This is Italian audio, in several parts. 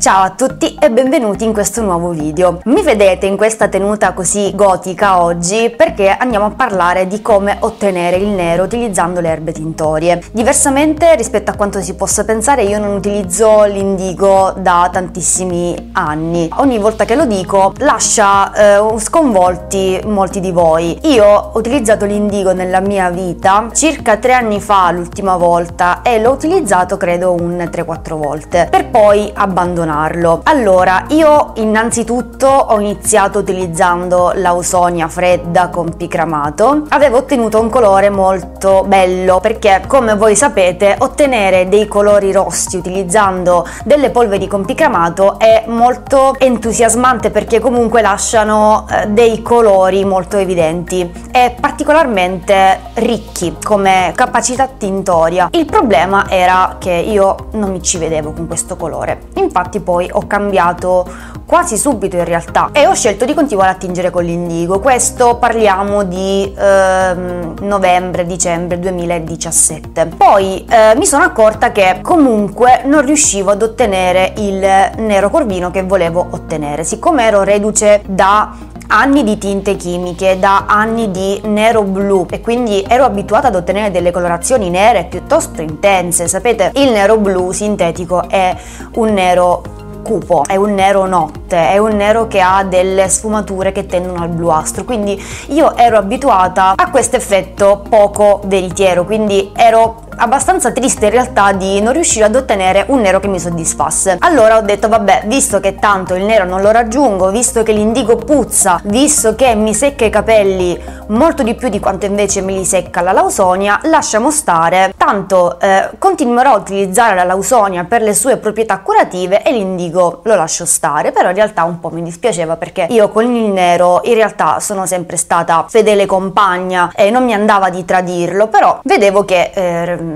Ciao a tutti e benvenuti in questo nuovo video. Mi vedete in questa tenuta così gotica oggi perché andiamo a parlare di come ottenere il nero utilizzando le erbe tintorie. Diversamente rispetto a quanto si possa pensare io non utilizzo l'indigo da tantissimi anni. Ogni volta che lo dico lascia eh, sconvolti molti di voi. Io ho utilizzato l'indigo nella mia vita circa tre anni fa l'ultima volta e l'ho utilizzato credo un 3-4 volte per poi abbandonare funzionarlo. Allora, io innanzitutto ho iniziato utilizzando l'ausonia fredda con picramato. Avevo ottenuto un colore molto bello perché, come voi sapete, ottenere dei colori rossi utilizzando delle polveri con picramato è molto entusiasmante perché comunque lasciano eh, dei colori molto evidenti e particolarmente ricchi come capacità tintoria. Il problema era che io non mi ci vedevo con questo colore. Infatti poi ho cambiato quasi subito in realtà e ho scelto di continuare a tingere con l'indigo. Questo parliamo di ehm, novembre-dicembre 2017. Poi eh, mi sono accorta che comunque non riuscivo ad ottenere il nero corvino che volevo ottenere. Siccome ero reduce da anni di tinte chimiche, da anni di nero-blu e quindi ero abituata ad ottenere delle colorazioni nere piuttosto intense. Sapete, il nero-blu sintetico è un nero cupo, è un nero notte, è un nero che ha delle sfumature che tendono al bluastro, quindi io ero abituata a questo effetto poco veritiero, quindi ero abbastanza triste in realtà di non riuscire ad ottenere un nero che mi soddisfasse. Allora ho detto vabbè, visto che tanto il nero non lo raggiungo, visto che l'indigo puzza, visto che mi secca i capelli molto di più di quanto invece me li secca la lausonia, lasciamo stare. Tanto eh, continuerò a utilizzare la lausonia per le sue proprietà curative e l'indigo lo lascio stare, però in realtà un po' mi dispiaceva perché io con il nero in realtà sono sempre stata fedele compagna e non mi andava di tradirlo, però vedevo che eh,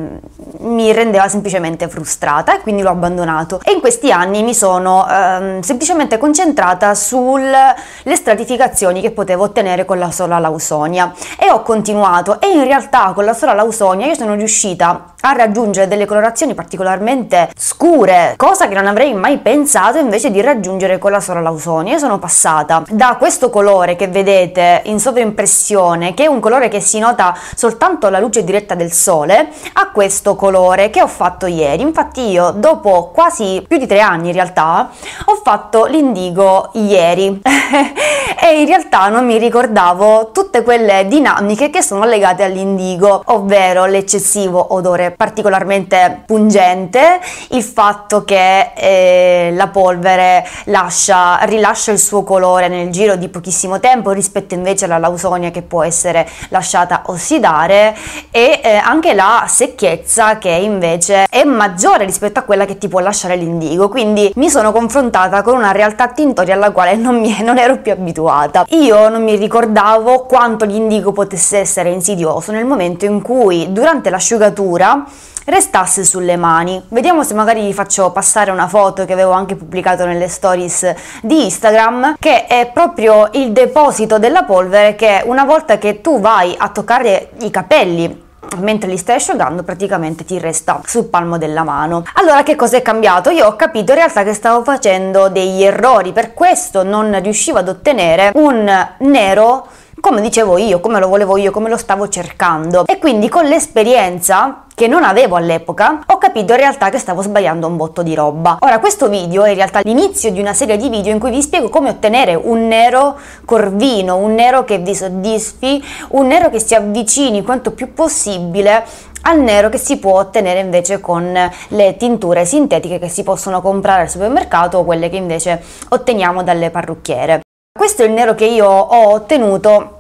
mi rendeva semplicemente frustrata e quindi l'ho abbandonato. E in questi anni mi sono ehm, semplicemente concentrata sulle stratificazioni che potevo ottenere con la sola lausonia. E ho continuato. E in realtà con la sola lausonia io sono riuscita a raggiungere delle colorazioni particolarmente scure, cosa che non avrei mai pensato invece di raggiungere con la sola lausonia. Io sono passata da questo colore che vedete in sovraimpressione, che è un colore che si nota soltanto alla luce diretta del sole, a questo colore che ho fatto ieri. Infatti io dopo quasi più di tre anni in realtà ho fatto l'indigo ieri e in realtà non mi ricordavo tutte quelle dinamiche che sono legate all'indigo, ovvero l'eccessivo odore particolarmente pungente, il fatto che eh, la polvere lascia, rilascia il suo colore nel giro di pochissimo tempo rispetto invece alla lausonia che può essere lasciata ossidare e eh, anche la secchezza che invece è maggiore rispetto a quella che ti può lasciare l'indigo, quindi mi sono confrontata con una realtà tintoria alla quale non, mi, non ero più abituata. Io non mi ricordavo quanto l'indigo potesse essere insidioso nel momento in cui durante l'asciugatura restasse sulle mani. Vediamo se magari vi faccio passare una foto che avevo anche pubblicato nelle stories di Instagram, che è proprio il deposito della polvere che una volta che tu vai a toccare i capelli mentre li stai asciugando praticamente ti resta sul palmo della mano. Allora che cosa è cambiato? Io ho capito in realtà che stavo facendo degli errori per questo non riuscivo ad ottenere un nero come dicevo io, come lo volevo io, come lo stavo cercando. E quindi con l'esperienza che non avevo all'epoca, ho capito in realtà che stavo sbagliando un botto di roba. Ora, questo video è in realtà l'inizio di una serie di video in cui vi spiego come ottenere un nero corvino, un nero che vi soddisfi, un nero che si avvicini quanto più possibile al nero che si può ottenere invece con le tinture sintetiche che si possono comprare al supermercato o quelle che invece otteniamo dalle parrucchiere. Questo è il nero che io ho ottenuto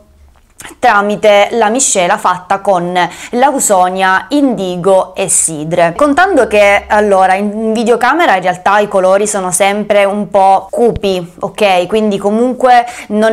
tramite la miscela fatta con l'ausonia, indigo e sidre. Contando che allora in videocamera in realtà i colori sono sempre un po' cupi, ok? Quindi comunque non,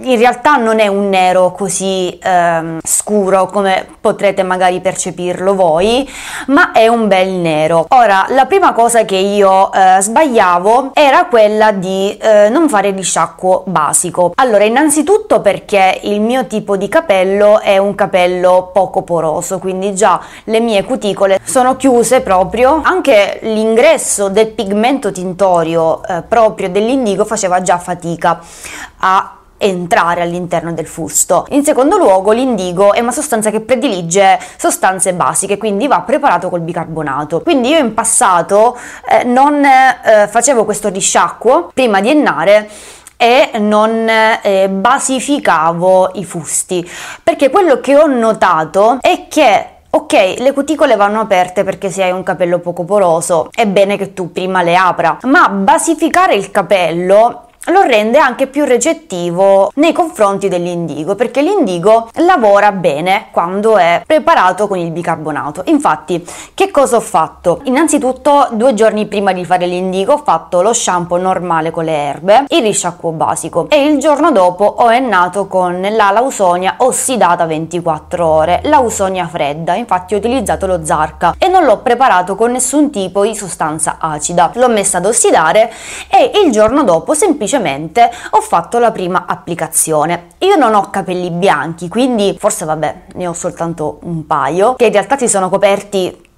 in realtà non è un nero così ehm, scuro come potrete magari percepirlo voi, ma è un bel nero. Ora, la prima cosa che io eh, sbagliavo era quella di eh, non fare il risciacquo basico. Allora, innanzitutto perché il mio tipo tipo di capello è un capello poco poroso, quindi già le mie cuticole sono chiuse proprio. Anche l'ingresso del pigmento tintorio eh, proprio dell'indigo faceva già fatica a entrare all'interno del fusto. In secondo luogo l'indigo è una sostanza che predilige sostanze basiche, quindi va preparato col bicarbonato. Quindi io in passato eh, non eh, facevo questo risciacquo prima di ennare e non eh, basificavo i fusti. Perché quello che ho notato è che Ok, le cuticole vanno aperte perché se hai un capello poco poroso è bene che tu prima le apra, ma basificare il capello lo rende anche più recettivo nei confronti dell'indigo perché l'indigo lavora bene quando è preparato con il bicarbonato. Infatti che cosa ho fatto? Innanzitutto due giorni prima di fare l'indigo ho fatto lo shampoo normale con le erbe il risciacquo basico e il giorno dopo ho ennato con la lausonia ossidata 24 ore lausonia fredda. Infatti ho utilizzato lo zarca e non l'ho preparato con nessun tipo di sostanza acida. L'ho messa ad ossidare e il giorno dopo semplicemente semplicemente ho fatto la prima applicazione. Io non ho capelli bianchi, quindi forse vabbè, ne ho soltanto un paio, che in realtà si sono coperti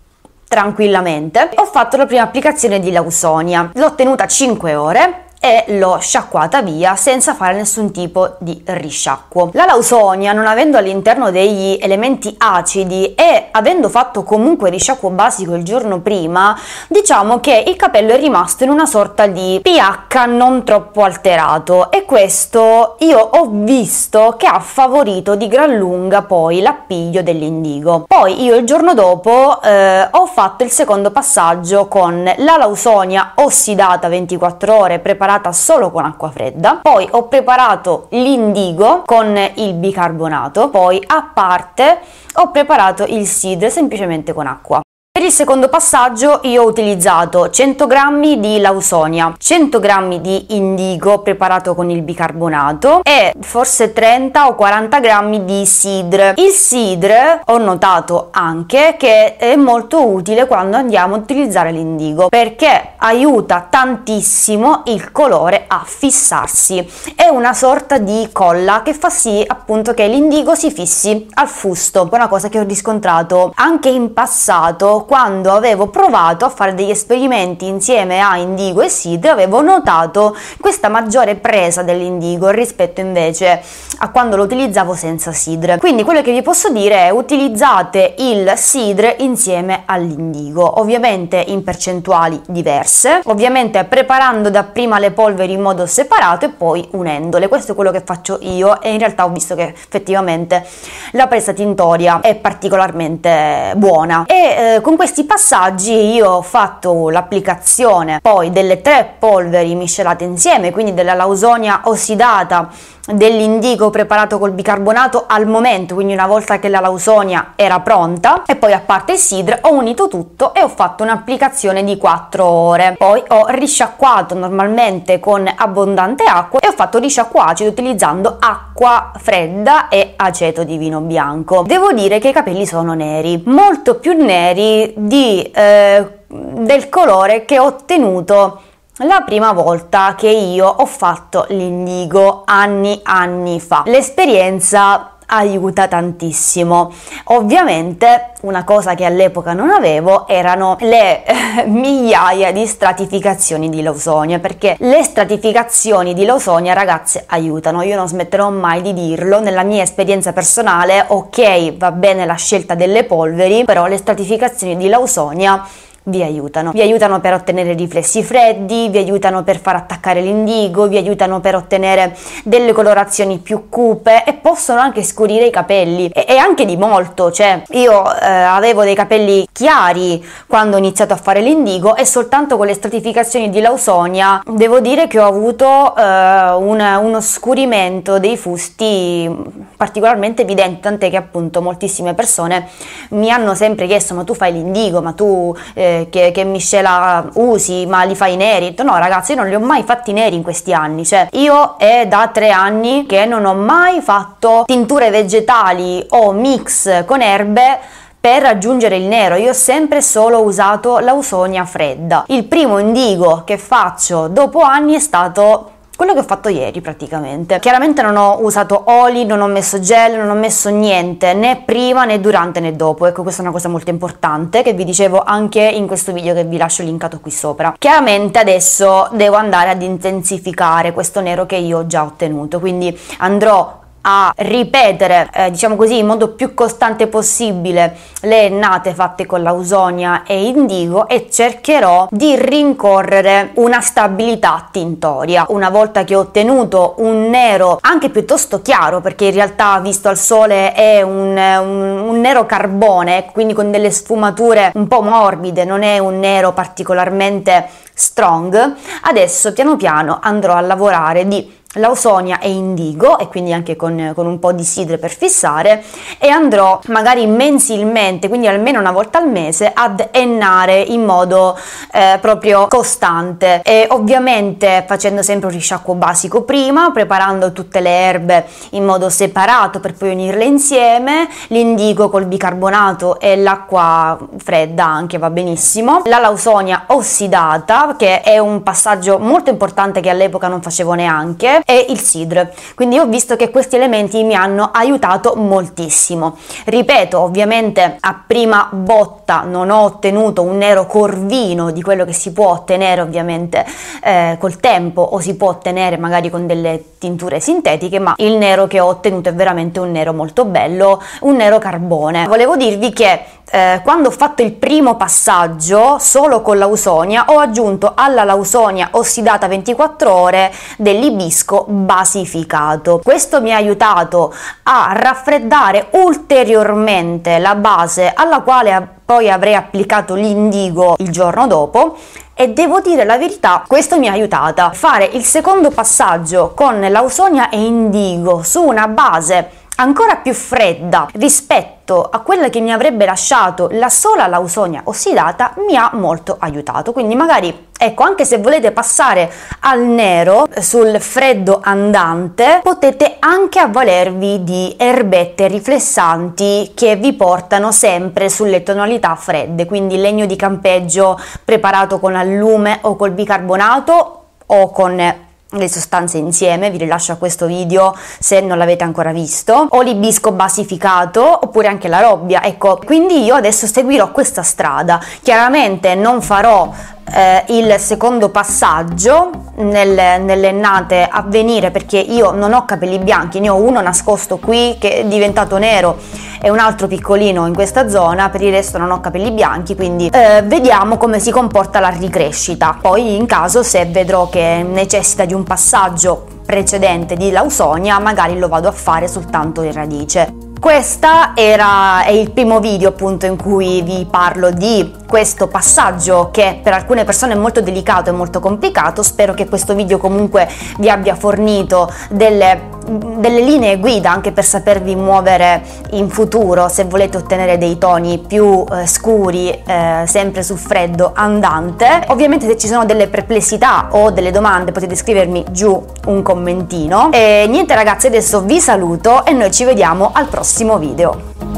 tranquillamente. Ho fatto la prima applicazione di Lausonia, l'ho tenuta 5 ore e l'ho sciacquata via senza fare nessun tipo di risciacquo. La lausonia, non avendo all'interno degli elementi acidi e avendo fatto comunque risciacquo basico il giorno prima, diciamo che il capello è rimasto in una sorta di pH non troppo alterato e questo io ho visto che ha favorito di gran lunga poi l'appiglio dell'indigo. Poi io il giorno dopo eh, ho fatto il secondo passaggio con la lausonia ossidata 24 ore preparata solo con acqua fredda, poi ho preparato l'indigo con il bicarbonato, poi a parte ho preparato il sidre semplicemente con acqua. Il secondo passaggio io ho utilizzato 100 g di lausonia, 100 g di indigo preparato con il bicarbonato e forse 30 o 40 g di sidre. Il sidre ho notato anche che è molto utile quando andiamo a utilizzare l'indigo perché aiuta tantissimo il colore a fissarsi. È una sorta di colla che fa sì appunto che l'indigo si fissi al fusto, una cosa che ho riscontrato anche in passato quando avevo provato a fare degli esperimenti insieme a indigo e sidre avevo notato questa maggiore presa dell'indigo rispetto invece a quando lo utilizzavo senza sidre. Quindi quello che vi posso dire è utilizzate il sidre insieme all'indigo, ovviamente in percentuali diverse, ovviamente preparando dapprima le polveri in modo separato e poi unendole. Questo è quello che faccio io e in realtà ho visto che effettivamente la presa tintoria è particolarmente buona e eh, con questi passaggi io ho fatto l'applicazione poi delle tre polveri miscelate insieme, quindi della lausonia ossidata dell'indigo preparato col bicarbonato al momento, quindi una volta che la lausonia era pronta e poi a parte il sidre ho unito tutto e ho fatto un'applicazione di 4 ore. Poi ho risciacquato normalmente con abbondante acqua e ho fatto risciacquo acido utilizzando acqua fredda e aceto di vino bianco. Devo dire che i capelli sono neri, molto più neri di eh, del colore che ho ottenuto la prima volta che io ho fatto l'indigo anni anni fa. L'esperienza aiuta tantissimo. Ovviamente una cosa che all'epoca non avevo erano le eh, migliaia di stratificazioni di lausonia perché le stratificazioni di lausonia ragazze aiutano, io non smetterò mai di dirlo, nella mia esperienza personale ok va bene la scelta delle polveri, però le stratificazioni di lausonia vi aiutano. Vi aiutano per ottenere riflessi freddi, vi aiutano per far attaccare l'indigo, vi aiutano per ottenere delle colorazioni più cupe e possono anche scurire i capelli e, e anche di molto, cioè io eh, avevo dei capelli chiari quando ho iniziato a fare l'indigo e soltanto con le stratificazioni di Lausonia devo dire che ho avuto eh, un, uno scurimento dei fusti particolarmente evidente, tant'è che appunto moltissime persone mi hanno sempre chiesto ma tu fai l'indigo, ma tu eh, che, che, miscela usi, ma li fai neri. No ragazzi, io non li ho mai fatti neri in questi anni, cioè io è da tre anni che non ho mai fatto tinture vegetali o mix con erbe per raggiungere il nero. Io ho sempre solo usato l'ausonia fredda. Il primo indigo che faccio dopo anni è stato quello che ho fatto ieri praticamente. Chiaramente non ho usato oli, non ho messo gel, non ho messo niente né prima né durante né dopo. Ecco, questa è una cosa molto importante che vi dicevo anche in questo video che vi lascio linkato qui sopra. Chiaramente adesso devo andare ad intensificare questo nero che io ho già ottenuto, quindi andrò a ripetere, eh, diciamo così, in modo più costante possibile le nate fatte con lausonia e indigo e cercherò di rincorrere una stabilità tintoria. Una volta che ho ottenuto un nero anche piuttosto chiaro, perché in realtà visto al sole è un, un, un nero carbone, quindi con delle sfumature un po' morbide, non è un nero particolarmente strong, adesso piano piano andrò a lavorare di lausonia e indigo e quindi anche con, con, un po' di sidre per fissare e andrò magari mensilmente quindi almeno una volta al mese ad ennare in modo eh, proprio costante. E ovviamente facendo sempre un risciacquo basico prima preparando tutte le erbe in modo separato per poi unirle insieme l'indigo col bicarbonato e l'acqua fredda anche va benissimo la lausonia ossidata che è un passaggio molto importante che all'epoca non facevo neanche e il sidre. Quindi ho visto che questi elementi mi hanno aiutato moltissimo. Ripeto, ovviamente a prima botta non ho ottenuto un nero corvino di quello che si può ottenere ovviamente eh, col tempo o si può ottenere magari con delle tinture sintetiche, ma il nero che ho ottenuto è veramente un nero molto bello, un nero carbone. Volevo dirvi che eh, quando ho fatto il primo passaggio solo con l'ausonia ho aggiunto alla lausonia ossidata 24 ore dell'ibisco basificato. Questo mi ha aiutato a raffreddare ulteriormente la base alla quale poi avrei applicato l'indigo il giorno dopo e devo dire la verità, questo mi ha aiutata fare il secondo passaggio con l'ausonia e indigo su una base ancora più fredda rispetto a quella che mi avrebbe lasciato la sola lausonia ossidata mi ha molto aiutato. Quindi magari ecco anche se volete passare al nero sul freddo andante potete anche avvalervi di erbette riflessanti che vi portano sempre sulle tonalità fredde. Quindi legno di campeggio preparato con allume o col bicarbonato o con le sostanze insieme, vi rilascio a questo video se non l'avete ancora visto, o l'ibisco basificato oppure anche la robbia, ecco, quindi io adesso seguirò questa strada, chiaramente non farò eh, il secondo passaggio nel, nelle nate a venire perché io non ho capelli bianchi, ne ho uno nascosto qui che è diventato nero e un altro piccolino in questa zona, per il resto non ho capelli bianchi, quindi eh, vediamo come si comporta la ricrescita. Poi in caso se vedrò che necessita di un passaggio precedente di lausonia, magari lo vado a fare soltanto in radice. Questa era, è il primo video appunto in cui vi parlo di questo passaggio che per alcune persone è molto delicato e molto complicato. Spero che questo video comunque vi abbia fornito delle delle linee guida anche per sapervi muovere in futuro se volete ottenere dei toni più eh, scuri eh, sempre sul freddo andante ovviamente se ci sono delle perplessità o delle domande potete scrivermi giù un commentino e niente ragazzi adesso vi saluto e noi ci vediamo al prossimo video.